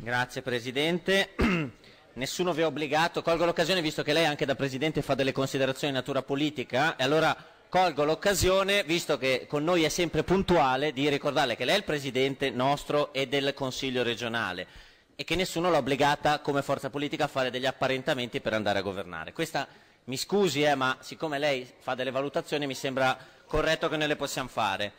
Grazie Presidente. Nessuno vi ha obbligato, colgo l'occasione visto che lei anche da Presidente fa delle considerazioni di natura politica e allora colgo l'occasione, visto che con noi è sempre puntuale, di ricordarle che lei è il Presidente nostro e del Consiglio regionale e che nessuno l'ha obbligata come forza politica a fare degli apparentamenti per andare a governare. Questa, mi scusi, eh, ma siccome lei fa delle valutazioni mi sembra corretto che noi le possiamo fare.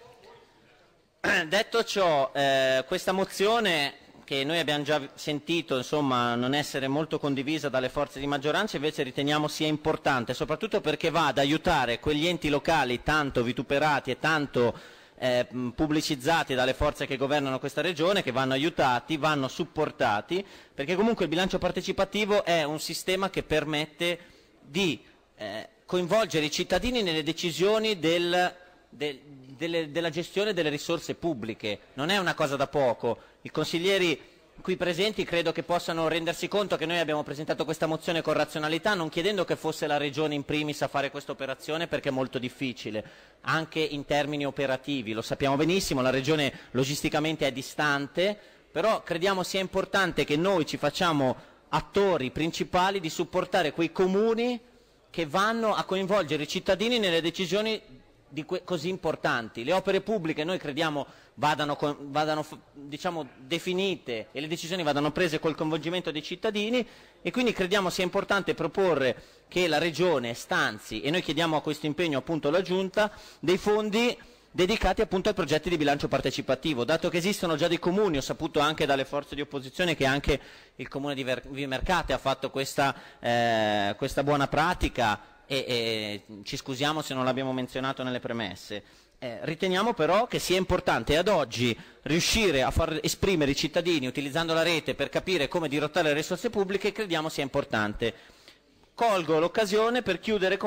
Detto ciò, eh, questa mozione che noi abbiamo già sentito insomma, non essere molto condivisa dalle forze di maggioranza, invece riteniamo sia importante, soprattutto perché va ad aiutare quegli enti locali tanto vituperati e tanto eh, pubblicizzati dalle forze che governano questa regione, che vanno aiutati, vanno supportati, perché comunque il bilancio partecipativo è un sistema che permette di eh, coinvolgere i cittadini nelle decisioni del, del, delle, della gestione delle risorse pubbliche, non è una cosa da poco. I consiglieri qui presenti credo che possano rendersi conto che noi abbiamo presentato questa mozione con razionalità, non chiedendo che fosse la Regione in primis a fare questa operazione perché è molto difficile, anche in termini operativi, lo sappiamo benissimo, la Regione logisticamente è distante, però crediamo sia importante che noi ci facciamo attori principali di supportare quei comuni che vanno a coinvolgere i cittadini nelle decisioni così importanti. Le opere pubbliche noi crediamo vadano, vadano diciamo, definite e le decisioni vadano prese col coinvolgimento dei cittadini e quindi crediamo sia importante proporre che la Regione stanzi, e noi chiediamo a questo impegno appunto la Giunta, dei fondi dedicati appunto ai progetti di bilancio partecipativo. Dato che esistono già dei comuni, ho saputo anche dalle forze di opposizione che anche il comune di Vimercate ha fatto questa, eh, questa buona pratica e, e ci scusiamo se non l'abbiamo menzionato nelle premesse. Eh, riteniamo però che sia importante ad oggi riuscire a far esprimere i cittadini utilizzando la rete per capire come dirottare le risorse pubbliche, crediamo sia importante. Colgo l'occasione per chiudere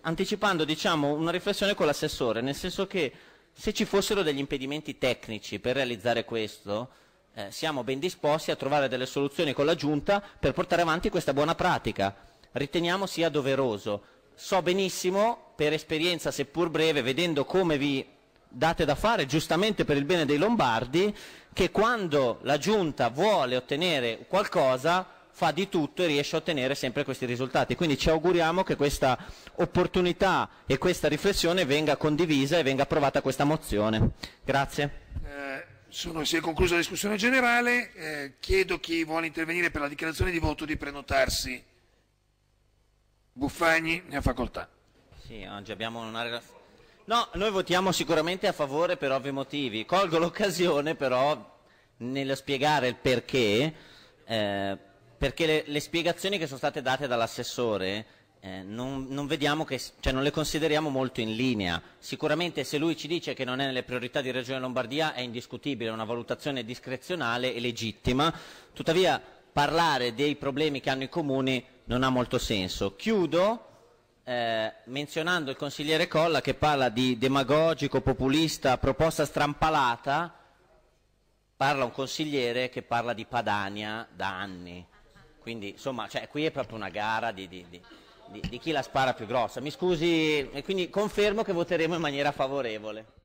anticipando diciamo, una riflessione con l'assessore, nel senso che se ci fossero degli impedimenti tecnici per realizzare questo, eh, siamo ben disposti a trovare delle soluzioni con la Giunta per portare avanti questa buona pratica. Riteniamo sia doveroso so benissimo, per esperienza seppur breve, vedendo come vi date da fare, giustamente per il bene dei lombardi, che quando la Giunta vuole ottenere qualcosa fa di tutto e riesce a ottenere sempre questi risultati. Quindi ci auguriamo che questa opportunità e questa riflessione venga condivisa e venga approvata questa mozione. Grazie. Eh, sono, si è conclusa la discussione generale, eh, chiedo chi vuole intervenire per la dichiarazione di voto di prenotarsi. Buffagni ne ha facoltà. Sì, oggi abbiamo una relazione. No, noi votiamo sicuramente a favore per ovvi motivi. Colgo l'occasione però nello spiegare il perché, eh, perché le, le, spiegazioni che sono state date dall'assessore eh, non, non, che, cioè non, le consideriamo molto in linea. Sicuramente se lui ci dice che non è nelle priorità di Regione Lombardia è indiscutibile, è una valutazione discrezionale e legittima, tuttavia parlare dei problemi che hanno i comuni non ha molto senso. Chiudo eh, menzionando il consigliere Colla che parla di demagogico, populista, proposta strampalata, parla un consigliere che parla di Padania da anni. Quindi insomma, cioè, qui è proprio una gara di, di, di, di chi la spara più grossa. Mi scusi, quindi confermo che voteremo in maniera favorevole.